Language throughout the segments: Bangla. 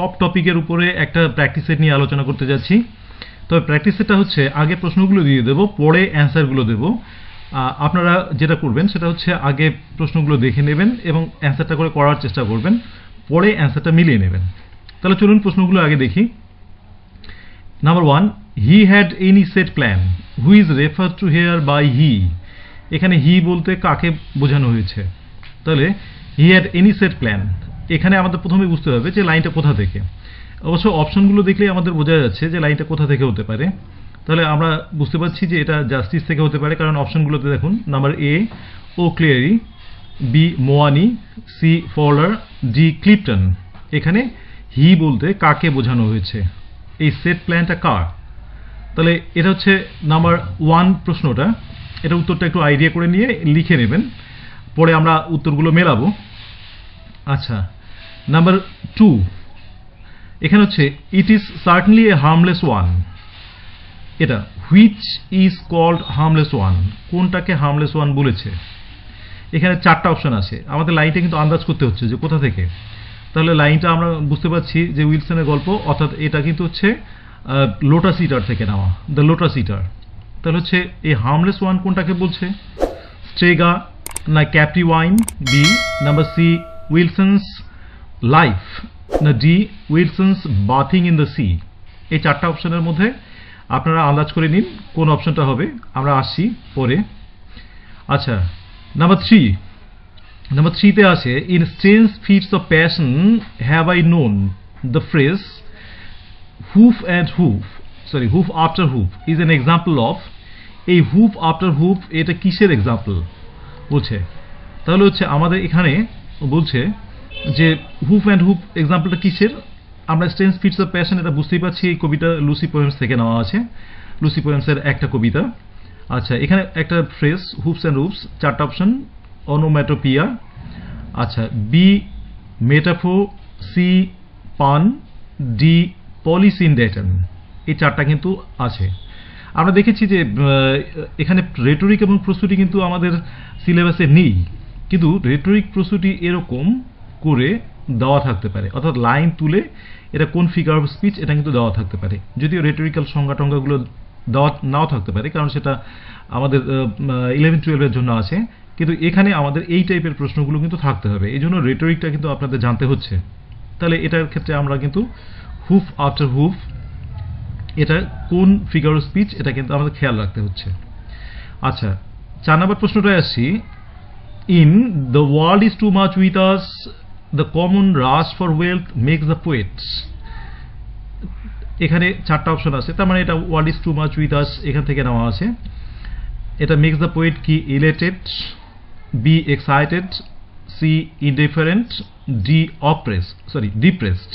সব টপিকের উপরে একটা প্র্যাকটিস সেট নিয়ে আলোচনা করতে যাচ্ছি। তবে প্র্যাকটিস সেটটা হচ্ছে, আগে প্রশ্নগুলো দিয়ে দেবো, পরে অ্যান্সারগুলো দেবো। আপনারা যেটা করবেন সেটা হচ্ছে আগে প্রশ্নগুলো দেখে নেবেন এবং অ্যান্সারটা করে করার চেষ্টা করবেন, পরে অ্যান্সারটা মিলিয়ে নেবেন। তাহলে চলুন প্রশ্নগুলো আগে দেখি। Number one he had any set plan who is refer to here by he এখানে হি বলতে কাকে বোঝানো হয়েছে? তাহলে he had any set plan এখানে আমাদের প্রথমে বুঝতে হবে যে লাইনটা কোথা থেকে। অবশ্য অপশনগুলো দেখলেই আমাদের বোঝা যাচ্ছে যে লাইনটা কোথা থেকে হতে পারে। তাহলে আমরা বুঝতে পারছি যে এটা জাস্টিস থেকে হতে পারে, কারণ অপশনগুলোতে দেখুন, number A O Cleary B Moaney C Fuller D Clipton এখানে হি বলতে কাকে বোঝানো হয়েছে? এই সেট প্ল্যানটা কার? তাহলে এটা হচ্ছে নাম্বার ওয়ান প্রশ্নটা। এটা উত্তরটা একটু আইডিয়া করে নিয়ে লিখে নেবেন। পরে আমরা উত্তরগুলো মেলাবো। আচ্ছা নাম্বার টু এখানে হচ্ছে it is certainly a harmless one এটা which is called harmless one কোনটাকে হার্মলেস ওয়ান বলেছে? এখানে চারটা অপশন আছে। আমাদের লাইনটা কিন্তু আন্দাজ করতে হচ্ছে যে কোথা থেকে। তাহলে লাইনটা আমরা বুঝতে পারছি যে উইলসনের গল্প, অর্থাৎ এটা কিন্তু হচ্ছে লোটাস ইটার থেকে নেওয়া দ্য লোটাস ইটার তাহলে হচ্ছে, এই হার্মলেস ওয়ান কোনটাকে বলছে? স্ট্রেগা না Capri wine B number C Wilson's life না D Wilson's bathing in the sea এই চারটা অপশনের মধ্যে আপনারা আন্দাজ করে নিন কোন অপশনটা হবে। আমরা আসছি পরে। আচ্ছা নাম্বার থ্রি নাম্বার থ্রিতে আছে in strange fits of passion have I known the phrase hoof and hoof sorry hoof after hoof is an example of এই হুফ আফটার হুফ এটা কিসের এক্সাম্পল বলছে। তাহলে হচ্ছে আমাদের এখানে বলছে যে হুফ অ্যান্ড হুফ এক্সাম্পলটা কিসের? আমরা স্ট্রেন্স ফিটস অফ প্যাশন এটা বুঝতেই পারছি, এই কবিতা লুসি পোয়েমস থেকে নেওয়া আছে। লুসি পোয়েমসের একটা কবিতা। আচ্ছা এখানে একটা ফ্রেজ হুপস অ্যান্ড রুপস চারটা অপশন অনোম্যাটোপিয়া আচ্ছা B metaphor C pun D polysyndeton এই চারটা কিন্তু আছে। আমরা দেখেছি যে এখানে রেটরিক এবং প্রস্তুতি কিন্তু আমাদের সিলেবাসে নেই। কিন্তু রেটরিক প্রস্তুতি এরকম করে দেওয়া থাকতে পারে। অর্থাৎ লাইন তুলে এটা কোন ফিগার অফ স্পিচ এটা কিন্তু দেওয়া থাকতে পারে। যদিও রেটরিক্যাল সংজ্ঞা টঙ্গাগুলো দেওয়া নাও থাকতে পারে, কারণ সেটা আমাদের ইলেভেন টুয়েলভের জন্য আছে। কিন্তু এখানে আমাদের এই টাইপের প্রশ্নগুলো কিন্তু থাকতে হবে। এই জন্য রেটরিকটা কিন্তু আপনাদের জানতে হচ্ছে। তাহলে এটার ক্ষেত্রে আমরা কিন্তু হুফ আফটার হুফ এটা কোন ফিগার অফ স্পিচ এটা কিন্তু আমাদের খেয়াল রাখতে হচ্ছে। আচ্ছা চার নম্বর প্রশ্নটায় আসছি in the world is too much with us the common rush for wealth makes the poets এখানে চারটা অপশন আছে। তার মানে এটা world is too much with us এখান থেকে নেওয়া আছে। এটা মেক্স দ্য পোয়েট কি elated B excited C indifferent D oppress sorry depressed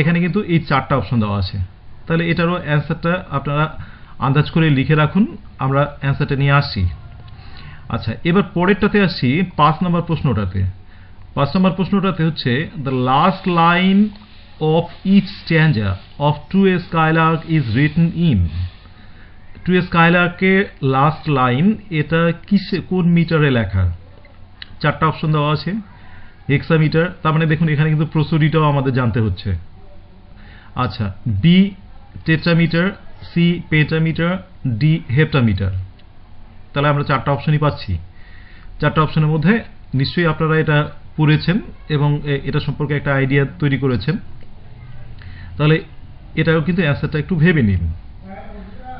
এখানে কিন্তু এই চারটা অপশন দেওয়া আছে। তাহলে এটারও অ্যান্সারটা আপনারা আন্দাজ করে লিখে রাখুন, আমরা অ্যান্সারটা নিয়ে আসছি। আচ্ছা এবার পরেরটাতে আসছি পাঁচ নম্বর প্রশ্নটাতে। পাঁচ নম্বর প্রশ্নটাতে হচ্ছে the last line of each stanza of to a skylark is written in to a স্কাইলার্কের last line এটা কিসে, কোন মিটারে লেখা? চারটা অপশন দেওয়া আছে হেক্সামিটার তার মানে দেখুন এখানে কিন্তু প্রসুরিটাও আমাদের জানতে হচ্ছে। আচ্ছা B tetrameter C pentameter D heptameter তাহলে আমরা চারটা অপশনই পাচ্ছি। চারটা অপশনের মধ্যে নিশ্চয়ই আপনারা এটা পড়েছেন এবং এটা সম্পর্কে একটা আইডিয়া তৈরি করেছেন। তাহলে এটাও কিন্তু অ্যান্সারটা একটু ভেবে নিন।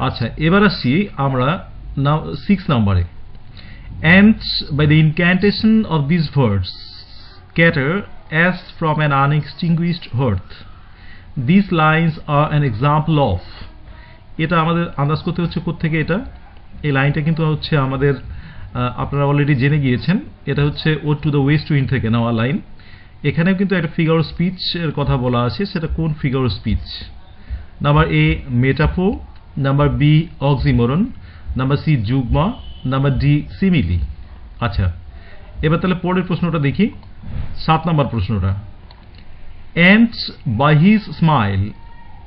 আচ্ছা এবার আসছি আমরা সিক্স নাম্বারে and by the incantation of these words scatter as from an unextinguished hearth these lines are an example of, এটা আমাদের আন্দাজ করতে হচ্ছে থেকে এটা? এই লাইনটা কিন্তু হচ্ছে আমাদের আপনারা অলরেডি জেনে গিয়েছেন, এটা হচ্ছে ode to the west wind থেকে নেওয়া লাইন এখানেও কিন্তু একটা ফিগার স্পিচ এর কথা বলা আছে, সেটা কোন figure speech number A metaphor number B oxymoron number C zeugma number D simile আচ্ছা এবার তাহলে পরের প্রশ্নটা দেখি। সাত নাম্বার প্রশ্নটা। And by his smile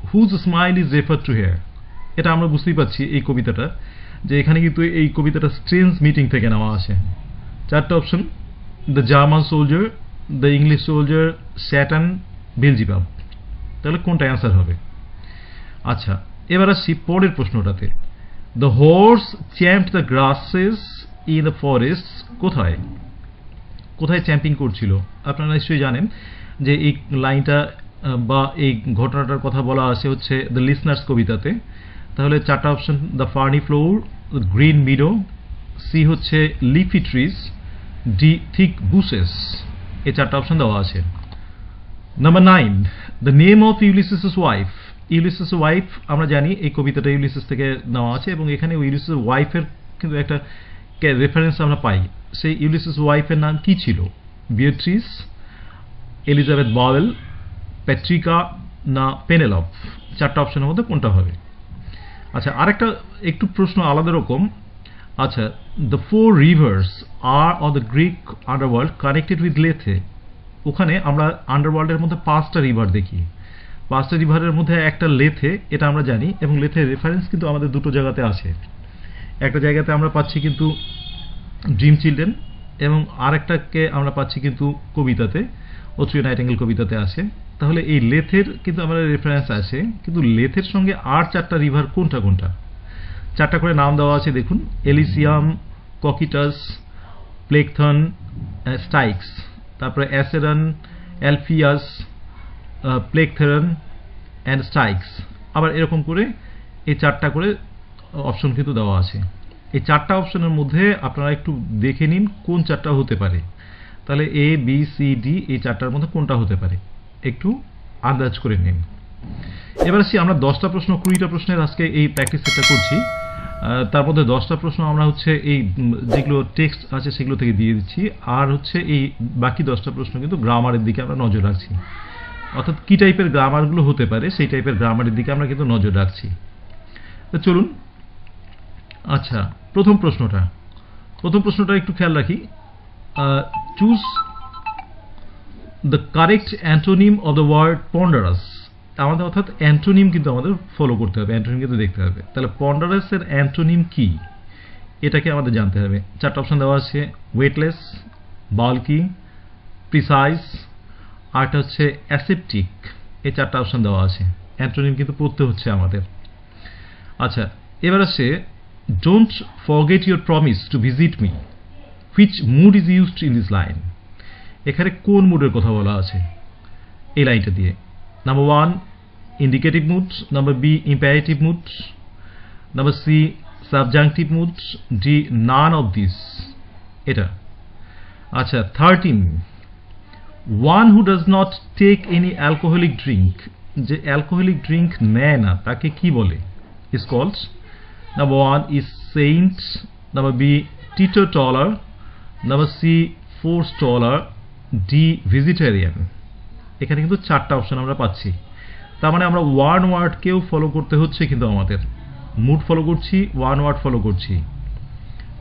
whose smile is refer to here এটা আমরা বুঝতেই পারছি এই কবিতাটা। যে এখানে কিন্তু এই কবিতাটা স্ট্রেঞ্জ মিটিং থেকে নেওয়া আছে। চারটা option the German soldier the English soldier Satan Beelzebub তাহলে কোনটা অ্যান্সার হবে? আচ্ছা এবার আসছি পরের প্রশ্নটাতে। The horse champ the grasses in the forest কোথায়? কোথায় চ্যাম্পিং করছিল? আপনারা নিশ্চয়ই জানেন যে এই লাইনটা বা এই ঘটনাটার কথা বলা আছে হচ্ছে দ্য লিসনার্স কবিতাতে। তাহলে চারটা option the ferny floor green meadow C হচ্ছে leafy trees D thick bushes এই চারটা অপশন দেওয়া আছে। Number nine the name of Ulysses wife Ulysses wife আমরা জানি এই কবিতাটা ইউলিসিস থেকে নেওয়া আছে এবং এখানে ইউলিসিস ওয়াইফের কিন্তু একটা রেফারেন্স আমরা পাই। সেই ইউলিসিস ওয়াইফের নাম কি ছিল? বিয়েট্রিস এলিজাবেথ বাওয়েল প্যাট্রিকা না পেনেলফ চারটা অপশনের মধ্যে কোনটা হবে? আচ্ছা আরেকটা একটু প্রশ্ন আলাদা রকম। আচ্ছা the four rivers are of the Greek underworld connected with Lethe ওখানে আমরা আন্ডারওয়ার্ল্ডের মধ্যে পাঁচটা রিভার দেখি। পাঁচটা রিভারের মধ্যে একটা লেথে এটা আমরা জানি, এবং লেথের রেফারেন্স কিন্তু আমাদের দুটো জায়গাতে আছে। একটা জায়গাতে আমরা পাচ্ছি কিন্তু ড্রিম চিলড্রেন এবং আরেকটাকে আমরা পাচ্ছি কিন্তু কবিতাতে অত্রিয় নাইটেঙ্গেল কবিতাতে আছে। তাহলে এই লেথের কিন্তু আমাদের রেফারেন্স আছে, কিন্তু লেথের সঙ্গে আর চারটা রিভার কোনটা কোনটা? চারটা করে নাম দেওয়া আছে, দেখুন এলিসিয়াম ককিটাস প্লেকথন স্টাইক্স তারপরে অ্যাসেরান অ্যালফিয়াস প্লেকথেরন অ্যান্ড স্টাইক্স আবার এরকম করে এই চারটা করে অপশন কিন্তু দেওয়া আছে। এই চারটা অপশনের মধ্যে আপনারা একটু দেখে নিন কোন চারটা হতে পারে। তাহলে এ বি সি ডি এই চারটার মধ্যে কোনটা হতে পারে। একটু আন্দাজ করে নিন। এবার আসি আমরা দশটা প্রশ্ন, কুড়িটা প্রশ্নের আজকে এই প্র্যাকটিস সেটটা করছি। তার মধ্যে দশটা প্রশ্ন আমরা হচ্ছে এই যেগুলো টেক্সট আছে সেগুলো থেকে দিয়ে দিচ্ছি। আর হচ্ছে এই বাকি দশটা প্রশ্ন কিন্তু গ্রামারের দিকে আমরা নজর রাখছি। অর্থাৎ কী টাইপের গ্রামারগুলো হতে পারে, সেই টাইপের গ্রামারের দিকে আমরা কিন্তু নজর রাখছি। চলুন। আচ্ছা প্রথম প্রশ্নটা। প্রথম প্রশ্নটা একটু খেয়াল রাখি। Choose the correct antonym of the word ponderous আমাদের অর্থাৎ অ্যান্টোনিম কিন্তু আমাদের ফলো করতে হবে অ্যান্টোনিম কিন্তু দেখতে হবে। তাহলে পন্ডারাসের অ্যান্টোনিম কি? এটাকে আমাদের জানতে হবে। চারটা অপশন দেওয়া আছে ওয়েটলেস বাল্কি প্রিসাইজ আরটা হচ্ছে অ্যাসেপটিক এই চারটা অপশন দেওয়া আছে। অ্যান্টোনিম কিন্তু পড়তে হচ্ছে আমাদের। আচ্ছা এবার আসছে don't forget your promise to visit me which mood is used in this line এখানে কোন মুডের কথা বলা আছে? এই লাইনটা দিয়ে। Number one indicative moods number B imperative moods number C subjunctive moods D none of this এটা। আচ্ছা thirteen one who does not take any alcoholic drink যে অ্যালকোহলিক ড্রিঙ্ক নেয় না, তাকে কি বলে? Is called number one is saint number B teetotaller number C force taller D vegetarian এখানে কিন্তু চারটা অপশন আমরা পাচ্ছি। তার মানে আমরা ওয়ান ওয়ার্ডকেও ফলো করতে হচ্ছে কিন্তু আমাদের। মুড ফলো করছি ওয়ান ওয়ার্ড ফলো করছি।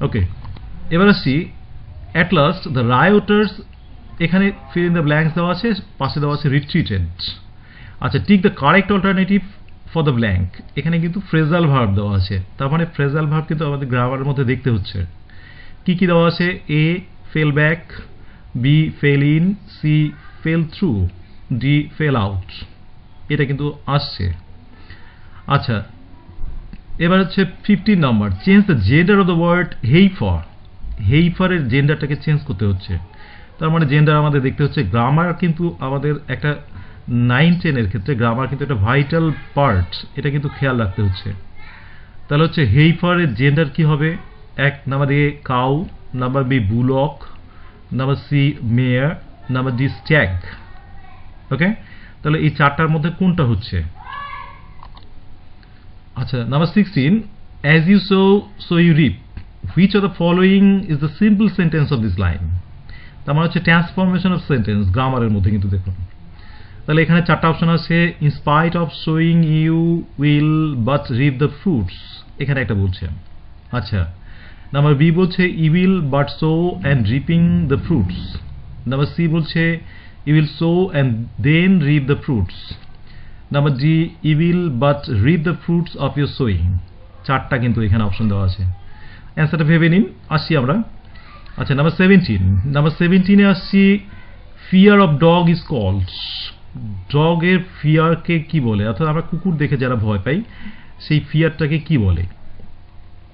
ওকে এবার আসছি। অ্যাট লাস্ট দ্য রায়োটার্স এখানে ফিল ইন দ্য ব্ল্যাঙ্কস দেওয়া আছে, পাশে দেওয়া আছে রিট্রিটেড আচ্ছা tick the correct alternative for the blank এখানে কিন্তু ফ্রেজাল ভার্ব দেওয়া আছে। তার মানে ফ্রেজাল ভার্ব কিন্তু আমাদের গ্রামারের মধ্যে দেখতে হচ্ছে। কি কি দেওয়া আছে? A fell back B fell in C fell through D fell out এটা কিন্তু আসছে। আচ্ছা এবার হচ্ছে fifteen number change the gender of the word heifer heifer জেন্ডারটাকে change করতে হচ্ছে। তার মানে জেন্ডার আমাদের দেখতে হচ্ছে গ্রামার কিন্তু আমাদের একটা নাইন টেনের ক্ষেত্রে গ্রামার কিন্তু একটা ভাইটাল পার্ট এটা কিন্তু খেয়াল রাখতে হচ্ছে। তাহলে হচ্ছে হেই ফরের জেন্ডার কি হবে? এক number A cow number B bullock number C mare number D stag. Okay? তাহলে এই চারটার মধ্যে কোনটা হচ্ছে? আচ্ছা number sixteen as you sow so you reap which of the following is the simple sentence of this line তার মানে হচ্ছে ট্রান্সফরমেশন অফ সেন্টেন্স গ্রামারের মধ্যে কিন্তু দেখুন। তাহলে এখানে চারটা অপশন আছে inspite of sowing you will but reap the fruits এখানে একটা বলছে আচ্ছা নাম্বার বি বলছে he will but sow and reaping the fruits number C বলছে he will sow and then reap the fruits number D he will but reap the fruits of your sowing চারটা কিন্তু এখানে অপশন দেওয়া আছে। অ্যান্সারটা ভেবে নিন আসছি আমরা। আচ্ছা নাম্বার সেভেন্টিন নাম্বার সেভেন্টিনে আসছি fear of dog is called ডগের ফিয়ারকে কি বলে? অর্থাৎ আমরা কুকুর দেখে যারা ভয় পাই, সেই ফিয়ারটাকে কি বলে?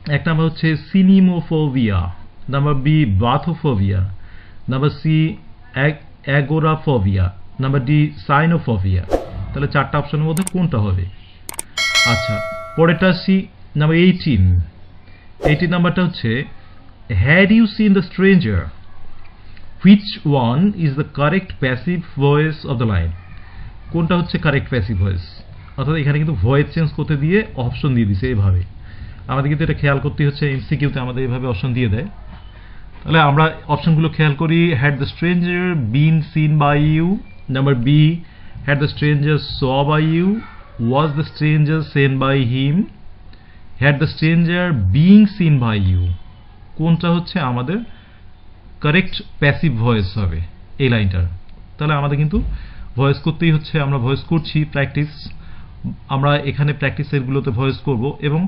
এক নাম্বার হচ্ছে cinemophobia number B bathophobia number C agoraphobia number D cynophobia তাহলে চারটা অপশনের মধ্যে কোনটা হবে? আচ্ছা পরেরটা সি নাম্বার এইটিন। এইটিন নাম্বারটা হচ্ছে had you seen the stranger which one is the correct passive voice of the line কোনটা হচ্ছে কারেক্ট প্যাসিভ ভয়েস অর্থাৎ এখানে কিন্তু ভয়েস চেঞ্জ করতে দিয়ে অপশন দিয়ে দিছে এইভাবে আমাদের কিন্তু এটা খেয়াল করতে হচ্ছে এমসিকিউতে আমাদের এইভাবে অপশন দিয়ে দেয়। তাহলে আমরা অপশনগুলো খেয়াল করি had the stranger been seen by you number B had the stranger saw by you was the stranger seen by him had the stranger being seen by you কোনটা হচ্ছে আমাদের কারেক্ট প্যাসিভ ভয়েস হবে এই লাইনটার? তাহলে আমাদের কিন্তু ভয়েস করতেই হচ্ছে, আমরা ভয়েস করছি প্র্যাকটিস আমরা এখানে প্র্যাকটিসেরগুলোতে ভয়েস করব এবং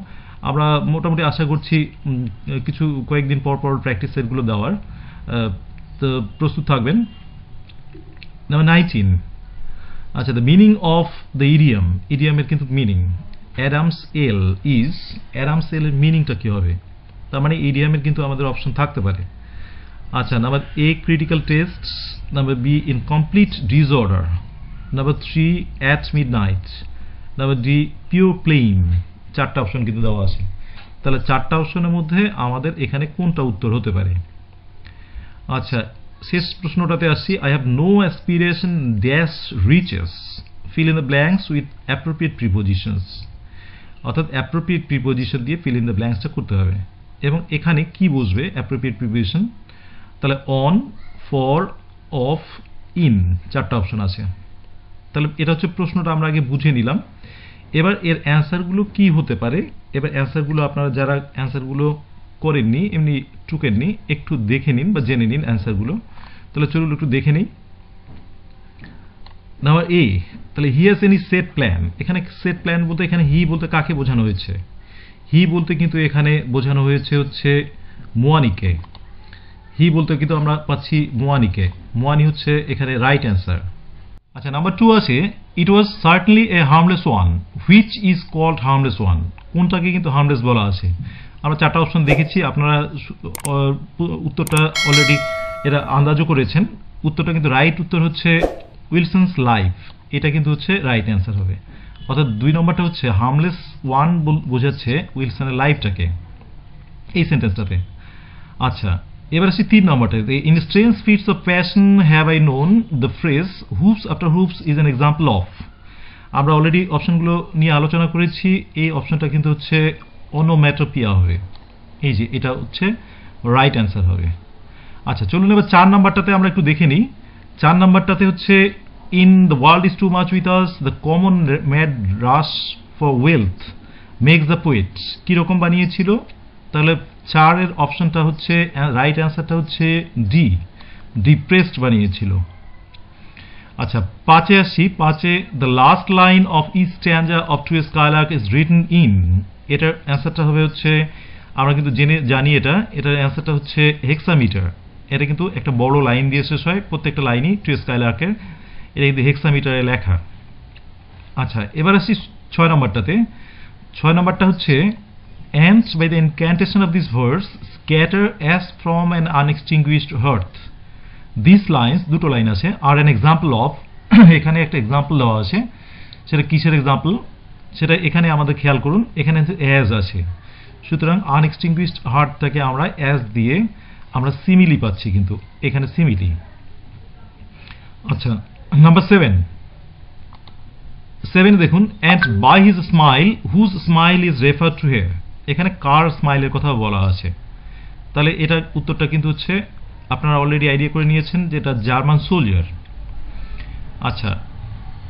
আমরা মোটামুটি আশা করছি কিছু কয়েকদিন পর পর প্র্যাকটিস সেটগুলো দেওয়ার তো প্রস্তুত থাকবেন। নাম্বার নাইনটিন আচ্ছা the meaning of the idiom ইডিয়ামের কিন্তু meaning Adam's ale is Adam's ale এর মিনিংটা কী হবে? তার মানে ইডিয়ামের কিন্তু আমাদের অপশন থাকতে পারে। আচ্ছা number A critical test number B incomplete disorder number three at midnight number D pure plain চারটা অপশন কিন্তু দেওয়া আছে। তাহলে চারটা অপশনের মধ্যে আমাদের এখানে কোনটা উত্তর হতে পারে? আচ্ছা শেষ প্রশ্নটাতে আসছি I have no aspiration dash riches fill in the blanks with appropriate prepositions অর্থাৎ অ্যাপ্রোপ্রিয়েট প্রিপোজিশন দিয়ে ফিল ইন দ্য ব্ল্যাঙ্কসটা করতে হবে। এবং এখানে কি বসবে অ্যাপ্রোপ্রিয়েট প্রিপোজিশন তাহলে অন ফর অফ ইন চারটা অপশন আছে। তাহলে এটা হচ্ছে প্রশ্নটা আমরা আগে বুঝে নিলাম। এবার এর অ্যান্সারগুলো কি হতে পারে? এবার অ্যান্সারগুলো আপনারা যারা অ্যান্সারগুলো করেননি, এমনি টুকেননি, একটু দেখে নিন বা জেনে নিন অ্যান্সারগুলো তাহলে চলুন একটু দেখে নিই। নাম্বার এ তাহলে he has any set plan এখানে সেট প্ল্যান বলতে এখানে হি বলতে কাকে বোঝানো হয়েছে? হি বলতে কিন্তু এখানে বোঝানো হয়েছে হচ্ছে মোয়ানিকে। হি বলতে কিন্তু আমরা পাচ্ছি মোয়ানিকে। মোয়ানি হচ্ছে এখানে রাইট অ্যান্সার আচ্ছা নাম্বার টু আছে it was certainly a harmless one which is called harmless one কোনটাকে কিন্তু হার্মলেস বলা আছে? আমরা চারটা অপশন দেখেছি, আপনারা উত্তরটা অলরেডি এরা আন্দাজও করেছেন। উত্তরটা কিন্তু রাইট উত্তর হচ্ছে উইলসনস লাইফ এটা কিন্তু হচ্ছে রাইট অ্যান্সার হবে। অর্থাৎ দুই নম্বরটা হচ্ছে হার্মলেস ওয়ান বোঝাচ্ছে উইলসনের লাইফটাকে এই সেন্টেন্সটাতে আচ্ছা এবার আসি তিন নম্বরটাতে in strange fits of passion have I known the phrase hoops after hoops is an example of আমরা অলরেডি অপশনগুলো নিয়ে আলোচনা করেছি, এই অপশনটা কিন্তু হচ্ছে অনোম্যাটোপিয়া হবে। এই যে, এটা হচ্ছে রাইট অ্যান্সার হবে। আচ্ছা চলুন এবার চার নাম্বারটাতে আমরা একটু দেখে নিই। চার নাম্বারটাতে হচ্ছে in the world is too much with us the common mad rush for wealth makes the poet কীরকম বানিয়েছিল? তাহলে চারের অপশনটা হচ্ছে রাইট অ্যান্সারটা হচ্ছে ডি ডিপ্রেসড বানিয়েছিল। আচ্ছা পাঁচে আসি। পাঁচে the last line of this stanza of to skylark is written in এটার অ্যান্সারটা হবে হচ্ছে, আমরা কিন্তু জেনে, জানি এটা। এটার অ্যান্সারটা হচ্ছে হেক্সামিটার এটা কিন্তু একটা বড় লাইন দিয়ে শেষ হয়, প্রত্যেকটা লাইনই টু স্কাইলার্কের এটা কিন্তু হেক্সামিটারে লেখা। আচ্ছা এবার আসি ছয় নম্বরটাতে। ছয় নম্বরটা হচ্ছে ants by the incantation of this verse, scatter as from an unextinguished hearth these lines, দুটো লাইন আছে, আর an example of, এখানে একটা এক্সাম্পল দেওয়া আছে, সেটা কিসের এক্সাম্পল সেটা এখানে আমাদের খেয়াল করুন, এখানে অ্যাজ আছে। সুতরাং আনএক্সটিংগুইশড হার্টটাকে আমরা অ্যাজ দিয়ে আমরা সিমিলি পাচ্ছি কিন্তু, এখানে সিমিলি আচ্ছা নাম্বার সেভেন সেভেন দেখুন and by his smile whose smile is refer to here এখানে কার স্মাইলের কথা বলা আছে। তাহলে এটার উত্তরটা কিন্তু হচ্ছে, আপনারা অলরেডি আইডিয়া করে নিয়েছেন যে এটা জার্মান সোলজার আচ্ছা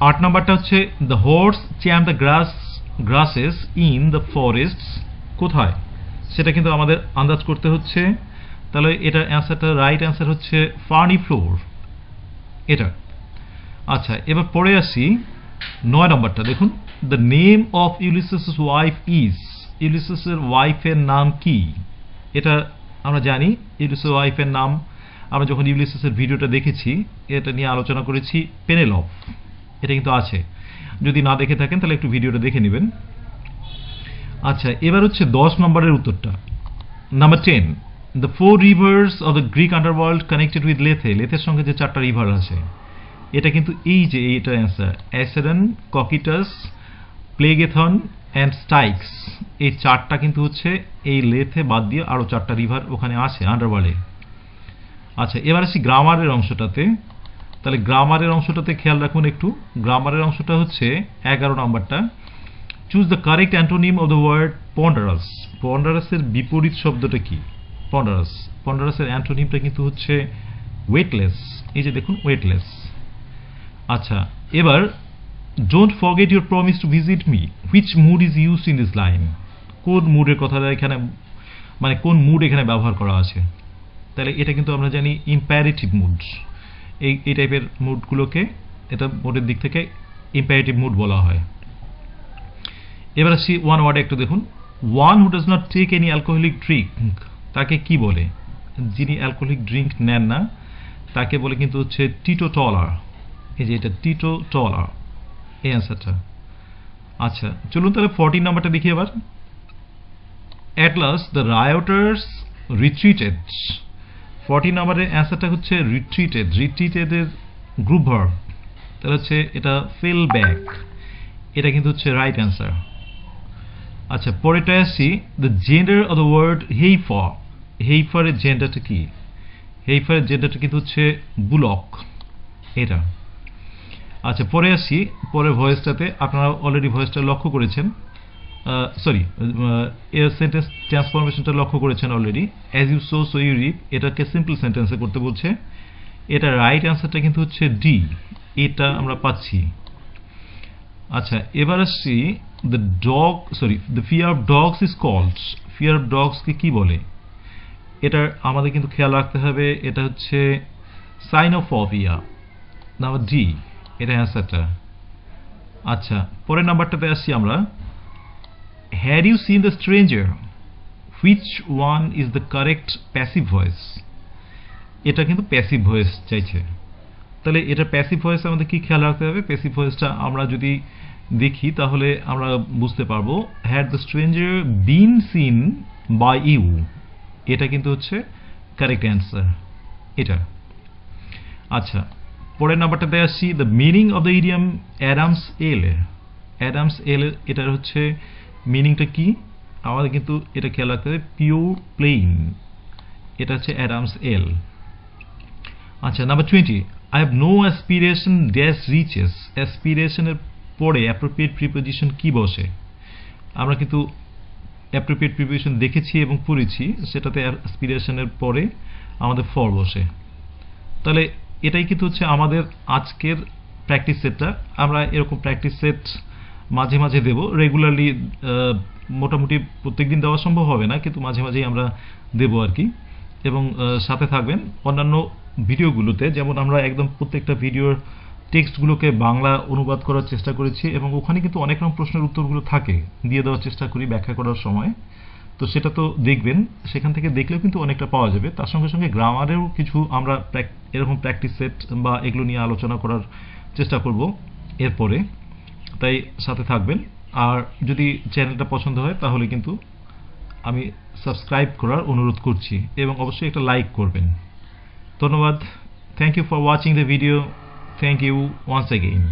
আট নাম্বারটা হচ্ছে the horse champ the grass grasses in the forest কোথায়? সেটা কিন্তু আমাদের আন্দাজ করতে হচ্ছে। তাহলে এটার অ্যান্সারটা রাইট অ্যান্সার হচ্ছে ফার্নি ফ্লোর এটা। আচ্ছা এবার পরে আসি, নয় নম্বরটা। দেখুন the name of Ulysses wife is ইউলিসেসের ওয়াইফের নাম কি? এটা আমরা জানি ইউলিসেস ওয়াইফের নাম। আমরা যখন ইউলিসেসের ভিডিওটা দেখেছি, এটা নিয়ে আলোচনা করেছি পেনেলফ এটা কিন্তু আছে। যদি না দেখে থাকেন, তাহলে একটু ভিডিওটা দেখে নেবেন। আচ্ছা এবার হচ্ছে দশ নম্বরের উত্তরটা। Number ten the four rivers of the Greek underworld connected with Lethe লেথের সঙ্গে যে চারটা রিভার আছে, এটা কিন্তু এই যে এইটা অ্যান্সার অ্যাসেডন ককিটাস প্লেগেথন অ্যান্ড স্টাইক্স এই চারটা কিন্তু হচ্ছে এই লেথে বাদ দিয়ে আরও চারটা রিভার ওখানে আছে আন্ডারওয়ার্ল্ডে আচ্ছা এবার আসি গ্রামারের অংশটাতে। তাহলে গ্রামারের অংশটাতে খেয়াল রাখুন একটু। গ্রামারের অংশটা হচ্ছে এগারো নম্বরটা। Choose the correct antonym of the word ponderous পন্ডারাসের বিপরীত শব্দটা কি? পন্ডারাস পন্ডারাসের অ্যান্টোনিমটা কিন্তু হচ্ছে ওয়েটলেস এই যে দেখুন ওয়েটলেস আচ্ছা এবার don't forget your promise to visit me which mood is use in this line কোন মুডের কথাটা এখানে মানে কোন মুড এখানে ব্যবহার করা আছে? তাহলে এটা কিন্তু আমরা জানি ইম্প্যারেটিভ মুড এই এই টাইপের মুডগুলোকে এটা মোডের দিক থেকে ইম্প্যারেটিভ মুড বলা হয়। এবার আসি ওয়ান ওয়ার্ডে একটু দেখুন। One who does not take any alcoholic drink তাকে কি বলে? যিনি অ্যালকোহলিক ড্রিঙ্ক নেন না, তাকে বলে কিন্তু হচ্ছে টিটো টলার এই যে এটা টিটো টলার এই অ্যান্সারটা আচ্ছা চলুন তাহলে ফর্টিন নাম্বারটা দেখি এবার। At last the rioters retreated forty নাম্বারের অ্যান্সারটা হচ্ছে রিট্রিটেড রিট্রিটেডের গ্রুপ ভার্ব তাহলে হচ্ছে এটা ফেল ব্যাক এটা কিন্তু হচ্ছে রাইট অ্যান্সার আচ্ছা পরেরটা আসি the gender of the word heifer হেইফারের জেন্ডারটা কি? হেইফারের জেন্ডারটা কিন্তু হচ্ছে বুলক এটা। আচ্ছা পরে আসি পরের ভয়েসটাতে আপনারা অলরেডি ভয়েসটা লক্ষ্য করেছেন। সরি এর সেন্টেন্স ট্রান্সফরমেশনটা লক্ষ্য করেছেন already as you sow so you reap এটাকে সিম্পল সেন্টেন্সে করতে বলছে। এটা রাইট অ্যান্সারটা কিন্তু হচ্ছে ডি এটা আমরা পাচ্ছি। আচ্ছা এবার আসছি the dog sorry the fear of dogs is called fear of ডগসকে কী বলে? এটা আমাদের কিন্তু খেয়াল রাখতে হবে। এটা হচ্ছে sign of cynophobia number D এটা অ্যান্সারটা আচ্ছা পরের নাম্বারটাতে আসছি আমরা। Had you seen the stranger which one is the correct passive voice এটা কিন্তু প্যাসিভ ভয়েস চাইছে। তাহলে এটা প্যাসিভ ভয়েস আমাদের কি খেয়াল রাখতে হবে? প্যাসিভ ভয়েসটা আমরা যদি দেখি, তাহলে আমরা বুঝতে পারব had the stranger been seen by you এটা কিন্তু হচ্ছে কারেক্ট অ্যান্সার এটা। আচ্ছা পরের নাম্বারটাতে আসছি the meaning of the idiom Adam's ale Adam's ale এটার হচ্ছে মিনিংটা কি? আমাদের কিন্তু এটা খেয়াল রাখতে হবে পিওর প্লেইন এটা হচ্ছে অ্যাডামস এল আচ্ছা number twenty I have no aspiration dash riches অ্যাসপিরেশনের পরে অ্যাপ্রোপ্রিয়েট প্রিপোজিশন কি বসে? আমরা কিন্তু অ্যাপ্রোপ্রিয়েট প্রিপোজিশন দেখেছি এবং পড়েছি, সেটাতে অ্যাসপিরেশনের পরে আমাদের ফর বসে। তাহলে এটাই কিন্তু হচ্ছে আমাদের আজকের প্র্যাকটিস সেটটা আমরা এরকম প্র্যাকটিস সেট মাঝে মাঝে দেব। রেগুলারলি মোটামুটি প্রত্যেক দিন দেওয়া সম্ভব হবে না, কিন্তু মাঝে মাঝেই আমরা দেব আর কি। এবং সাথে থাকবেন অন্যান্য ভিডিওগুলোতে। যেমন আমরা একদম প্রত্যেকটা ভিডিওর টেক্সটগুলোকে বাংলা অনুবাদ করার চেষ্টা করেছি এবং ওখানে কিন্তু অনেক রকম প্রশ্নের উত্তরগুলো থাকে। দিয়ে দেওয়ার চেষ্টা করি, ব্যাখ্যা করার সময়। তো সেটা তো দেখবেন, সেখান থেকে দেখলেও কিন্তু অনেকটা পাওয়া যাবে। তার সঙ্গে সঙ্গে গ্রামারেও কিছু আমরা এরকম প্র্যাকটিস সেট বা এগুলো নিয়ে আলোচনা করার চেষ্টা করব এরপরে। তাই সাথে থাকবেন। আর যদি চ্যানেলটা পছন্দ হয়, তাহলে কিন্তু আমি সাবস্ক্রাইব করার অনুরোধ করছি এবং অবশ্যই একটা লাইক করবেন। ধন্যবাদ। Thank you for watching the video thank you once again